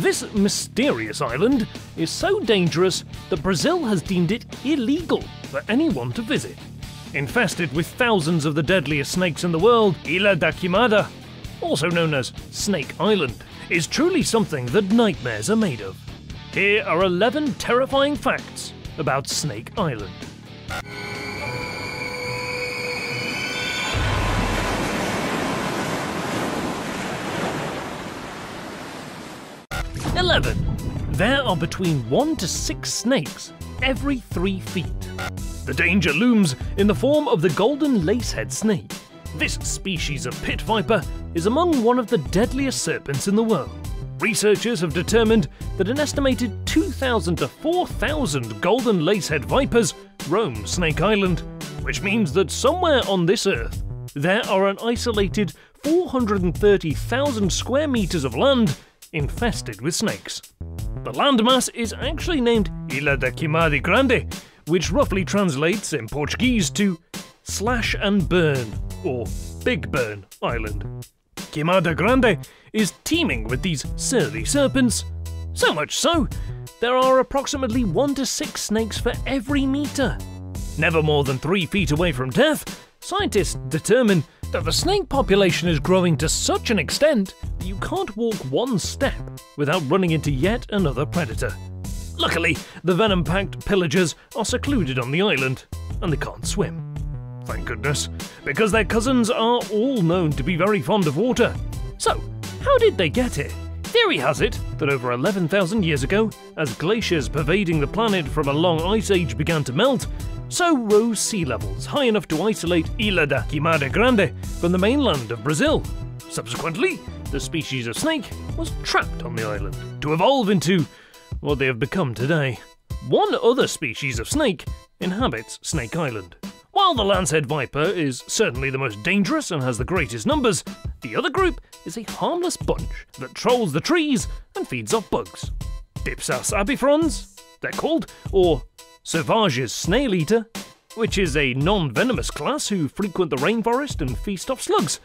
This mysterious island is so dangerous that Brazil has deemed it illegal for anyone to visit. Infested with thousands of the deadliest snakes in the world, Ilha da Queimada, also known as Snake Island, is truly something that nightmares are made of. Here are 11 terrifying facts about Snake Island. 11. There are between 1 to 6 snakes every 3 feet. The danger looms in the form of the golden lancehead snake. This species of pit viper is among one of the deadliest serpents in the world. Researchers have determined that an estimated 2,000 to 4,000 golden lancehead vipers roam Snake Island, which means that somewhere on this earth there are an isolated 430,000 square meters of land infested with snakes. The landmass is actually named Ilha da Queimada Grande, which roughly translates in Portuguese to Slash and Burn, or Big Burn Island. Queimada Grande is teeming with these surly serpents. So much so, there are approximately 1 to 6 snakes for every metre. Never more than 3 feet away from death, scientists determine that the snake population is growing to such an extent that you can't walk one step without running into yet another predator. Luckily, the venom packed pillagers are secluded on the island and they can't swim. Thank goodness, because their cousins are all known to be very fond of water. So, how did they get here? Theory has it that over 11,000 years ago, as glaciers pervading the planet from a long ice age began to melt, so rose sea levels high enough to isolate Ilha da Queimada Grande from the mainland of Brazil. Subsequently, the species of snake was trapped on the island to evolve into what they have become today. One other species of snake inhabits Snake Island. While the lancehead viper is certainly the most dangerous and has the greatest numbers, the other group is a harmless bunch that trolls the trees and feeds off bugs. Dipsas albifrons, they're called, or Sauvage's snail eater, which is a non venomous class who frequent the rainforest and feast off slugs.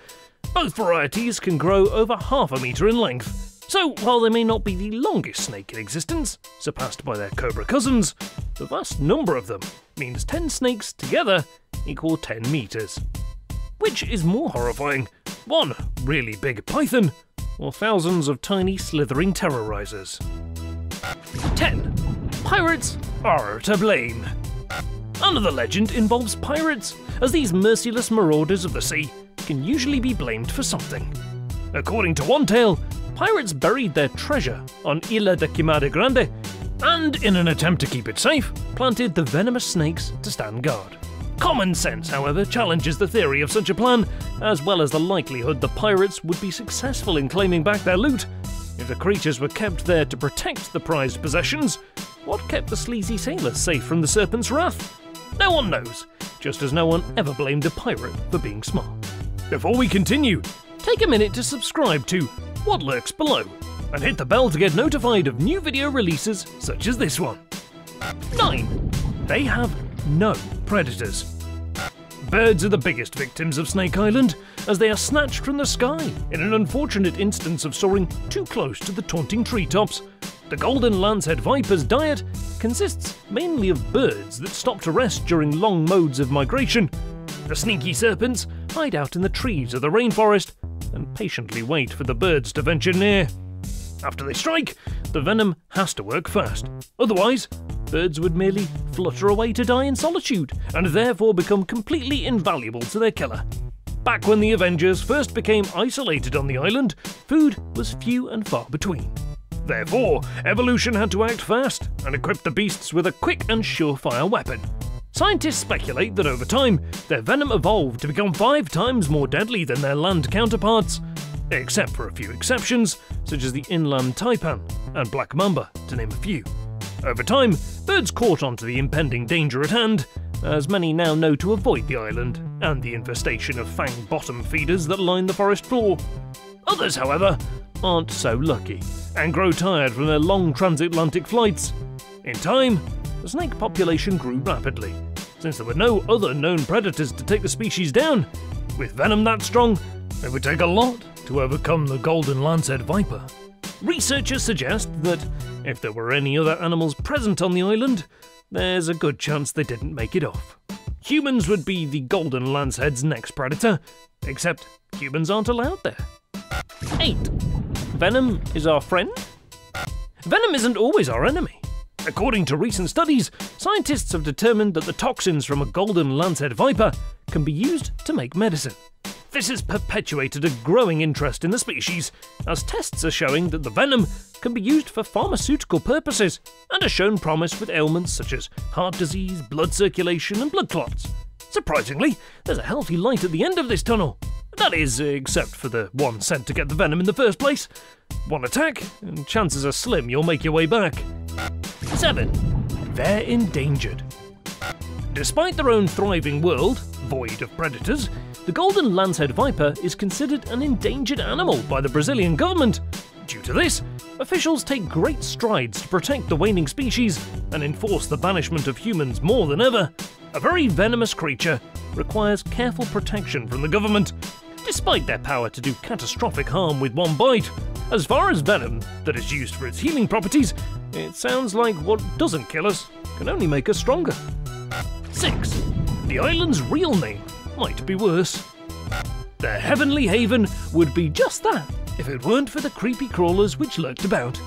Both varieties can grow over half a metre in length. So, while they may not be the longest snake in existence, surpassed by their cobra cousins, the vast number of them means 10 snakes together equal 10 metres. Which is more horrifying? One really big python, or thousands of tiny slithering terrorizers? 10. Pirates are to blame. Another legend involves pirates, as these merciless marauders of the sea can usually be blamed for something. According to one tale, pirates buried their treasure on Ilha de Queimada Grande and, in an attempt to keep it safe, planted the venomous snakes to stand guard. Common sense, however, challenges the theory of such a plan, as well as the likelihood the pirates would be successful in claiming back their loot. If the creatures were kept there to protect the prized possessions, what kept the sleazy sailors safe from the serpent's wrath? No one knows, just as no one ever blamed a pirate for being smart. Before we continue, take a minute to subscribe to what lurks below, and hit the bell to get notified of new video releases such as this one. 9. They have no predators. Birds are the biggest victims of Snake Island, as they are snatched from the sky in an unfortunate instance of soaring too close to the taunting treetops. The golden lancehead viper's diet consists mainly of birds that stop to rest during long modes of migration. The sneaky serpents hide out in the trees of the rainforest and patiently wait for the birds to venture near. After they strike, the venom has to work fast. Otherwise, birds would merely flutter away to die in solitude, and therefore become completely invaluable to their killer. Back when the Avengers first became isolated on the island, food was few and far between. Therefore, evolution had to act fast and equip the beasts with a quick and surefire weapon. Scientists speculate that over time, their venom evolved to become five times more deadly than their land counterparts, except for a few exceptions, such as the inland taipan and black mamba, to name a few. Over time, birds caught on to the impending danger at hand, as many now know to avoid the island and the infestation of fang bottom feeders that line the forest floor. Others, however, aren't so lucky and grow tired from their long transatlantic flights. In time, the snake population grew rapidly, since there were no other known predators to take the species down. With venom that strong, it would take a lot to overcome the golden lancehead viper. Researchers suggest that if there were any other animals present on the island, there's a good chance they didn't make it off. Humans would be the golden lancehead's next predator, except humans aren't allowed there. 8. Venom is our friend? Venom isn't always our enemy. According to recent studies, scientists have determined that the toxins from a golden lancehead viper can be used to make medicine. This has perpetuated a growing interest in the species, as tests are showing that the venom can be used for pharmaceutical purposes and has shown promise with ailments such as heart disease, blood circulation, and blood clots. Surprisingly, there's a healthy light at the end of this tunnel. That is, uh, except for the one sent to get the venom in the first place. One attack, and chances are slim you'll make your way back. 7. They're endangered. Despite their own thriving world, void of predators, the golden lancehead viper is considered an endangered animal by the Brazilian government. Due to this, officials take great strides to protect the waning species and enforce the banishment of humans more than ever. A very venomous creature requires careful protection from the government, despite their power to do catastrophic harm with one bite. As far as venom that is used for its healing properties, it sounds like what doesn't kill us can only make us stronger. 6. The island's real name might be worse. The Heavenly Haven would be just that if it weren't for the creepy crawlers which lurked about.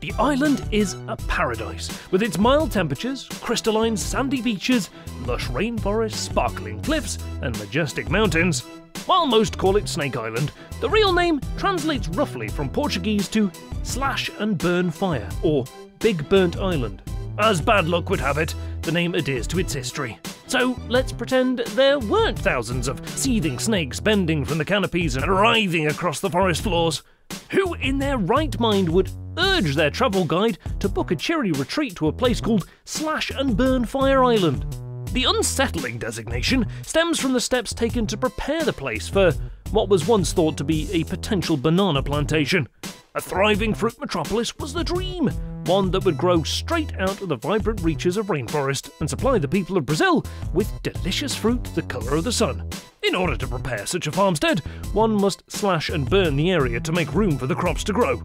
The island is a paradise, with its mild temperatures, crystalline sandy beaches, lush rainforests, sparkling cliffs, and majestic mountains. While most call it Snake Island, the real name translates roughly from Portuguese to slash and burn fire, or Big Burnt Island. As bad luck would have it, the name adheres to its history. So let's pretend there weren't thousands of seething snakes bending from the canopies and writhing across the forest floors. Who in their right mind would urge their travel guide to book a cheery retreat to a place called Slash and Burn Fire Island? The unsettling designation stems from the steps taken to prepare the place for what was once thought to be a potential banana plantation. A thriving fruit metropolis was the dream, one that would grow straight out of the vibrant reaches of rainforest and supply the people of Brazil with delicious fruit the colour of the sun. In order to prepare such a farmstead, one must slash and burn the area to make room for the crops to grow.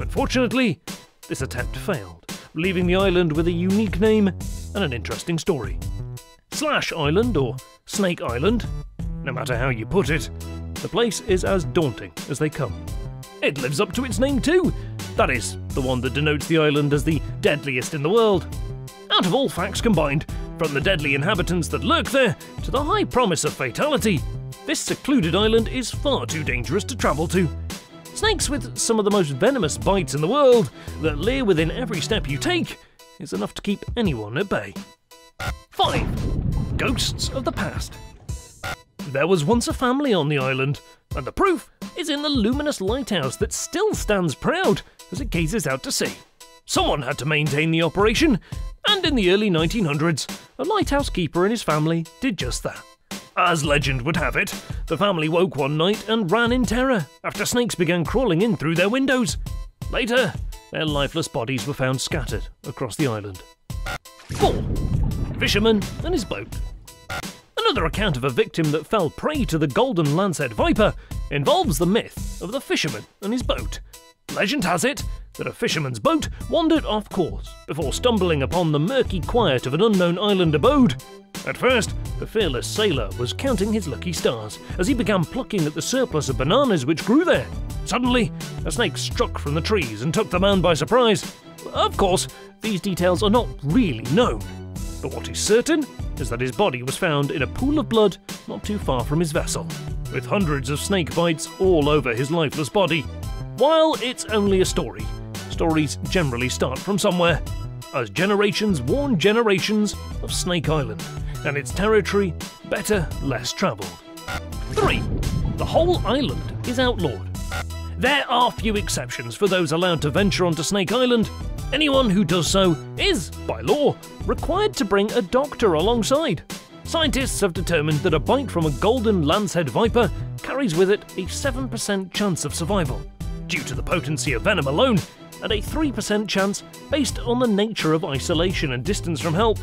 Unfortunately, this attempt failed, leaving the island with a unique name and an interesting story. Slash Island, or Snake Island, no matter how you put it, the place is as daunting as they come. It lives up to its name too. That is, the one that denotes the island as the deadliest in the world. Out of all facts combined, from the deadly inhabitants that lurk there to the high promise of fatality, this secluded island is far too dangerous to travel to. Snakes with some of the most venomous bites in the world that leer within every step you take is enough to keep anyone at bay. 5. Ghosts of the Past. There was once a family on the island, and the proof is in the luminous lighthouse that still stands proud as it gazes out to sea. Someone had to maintain the operation, and in the early 1900s, a lighthouse keeper and his family did just that. As legend would have it, the family woke one night and ran in terror after snakes began crawling in through their windows. Later, their lifeless bodies were found scattered across the island. 4. Fisherman and his boat. Another account of a victim that fell prey to the golden lancehead viper involves the myth of the fisherman and his boat. Legend has it that a fisherman's boat wandered off course before stumbling upon the murky quiet of an unknown island abode. At first, the fearless sailor was counting his lucky stars as he began plucking at the surplus of bananas which grew there. Suddenly, a snake struck from the trees and took the man by surprise. Of course, these details are not really known, but what is certain is that his body was found in a pool of blood not too far from his vessel, with hundreds of snake bites all over his lifeless body. While it's only a story, stories generally start from somewhere, as generations warn generations of Snake Island and its territory better less travelled. 3. The whole island is outlawed. There are few exceptions for those allowed to venture onto Snake Island. Anyone who does so is, by law, required to bring a doctor alongside. Scientists have determined that a bite from a golden lancehead viper carries with it a 7% chance of survival, due to the potency of venom alone, and a 3% chance based on the nature of isolation and distance from help.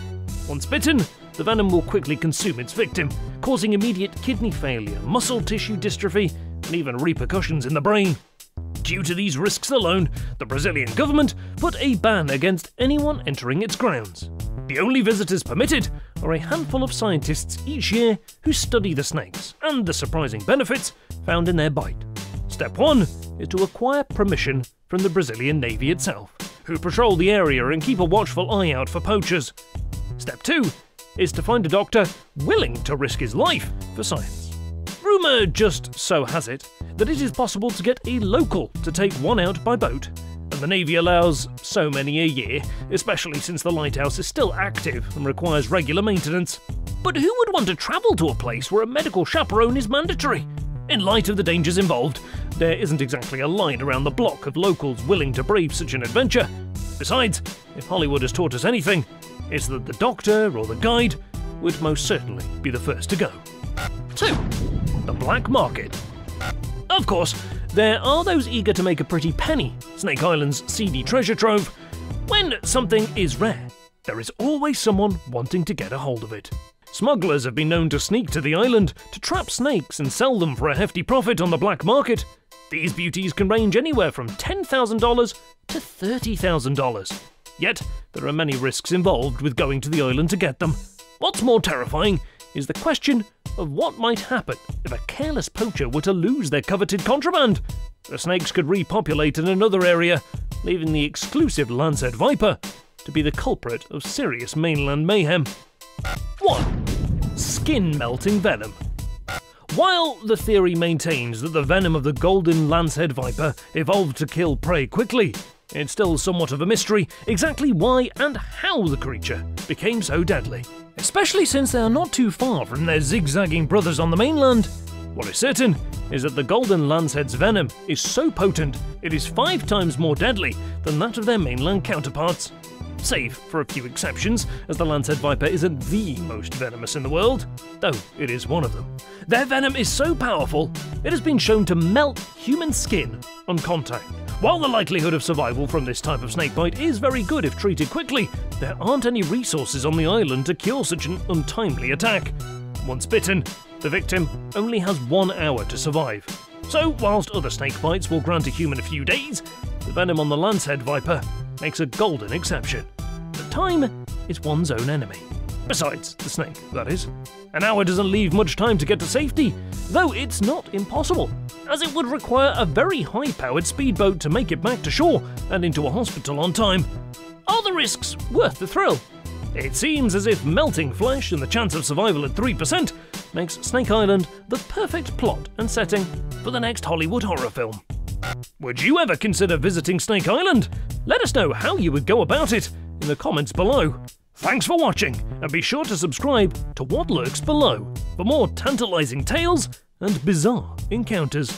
Once bitten, the venom will quickly consume its victim, causing immediate kidney failure, muscle tissue dystrophy, and even repercussions in the brain. Due to these risks alone, the Brazilian government put a ban against anyone entering its grounds. The only visitors permitted are a handful of scientists each year who study the snakes and the surprising benefits found in their bite. Step 1 is to acquire permission from the Brazilian Navy itself, who patrol the area and keep a watchful eye out for poachers. Step 2 is to find a doctor willing to risk his life for science. Rumour just so has it that it is possible to get a local to take one out by boat, and the Navy allows so many a year, especially since the lighthouse is still active and requires regular maintenance. But who would want to travel to a place where a medical chaperone is mandatory? In light of the dangers involved, there isn't exactly a line around the block of locals willing to brave such an adventure. Besides, if Hollywood has taught us anything, it's that the doctor or the guide would most certainly be the first to go. 2. The Black Market. Of course, there are those eager to make a pretty penny, Snake Island's seedy treasure trove. When something is rare, there is always someone wanting to get a hold of it. Smugglers have been known to sneak to the island to trap snakes and sell them for a hefty profit on the black market. These beauties can range anywhere from $10,000 to $30,000. Yet, there are many risks involved with going to the island to get them. What's more terrifying is the question of what might happen if a careless poacher were to lose their coveted contraband. The snakes could repopulate in another area, leaving the exclusive Lancehead Viper to be the culprit of serious mainland mayhem. 1. Skin melting venom. While the theory maintains that the venom of the golden lancehead viper evolved to kill prey quickly, it's still somewhat of a mystery exactly why and how the creature became so deadly, especially since they are not too far from their zigzagging brothers on the mainland. What is certain is that the golden lancehead's venom is so potent it is five times more deadly than that of their mainland counterparts save for a few exceptions, as the Lancehead Viper isn't the most venomous in the world, though it is one of them. Their venom is so powerful, it has been shown to melt human skin on contact. While the likelihood of survival from this type of snakebite is very good if treated quickly, there aren't any resources on the island to cure such an untimely attack. Once bitten, the victim only has one hour to survive. So, whilst other snake bites will grant a human a few days, the venom on the Lancehead Viper makes a golden exception. Time is one's own enemy. Besides, the snake, that is. An hour doesn't leave much time to get to safety, though it's not impossible, as it would require a very high powered speedboat to make it back to shore and into a hospital on time. Are the risks worth the thrill? It seems as if melting flesh and the chance of survival at 3% makes Snake Island the perfect plot and setting for the next Hollywood horror film. Would you ever consider visiting Snake Island? Let us know how you would go about it in the comments below. Thanks for watching, and be sure to subscribe to What Lurks Below for more tantalising tales and bizarre encounters.